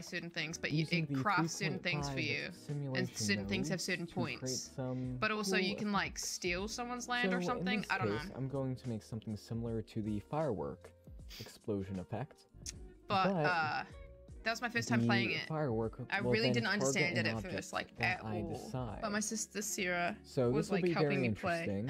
by certain things, but you, it crafts certain things for you. And certain things have certain points. But also you can like steal someone's land so or something. I don't case, know. I'm going to make something similar to the firework explosion effect. But, but uh that was my first time playing it. Firework I really didn't understand it at first, like at all. But my sister Sierra so was like helping me play.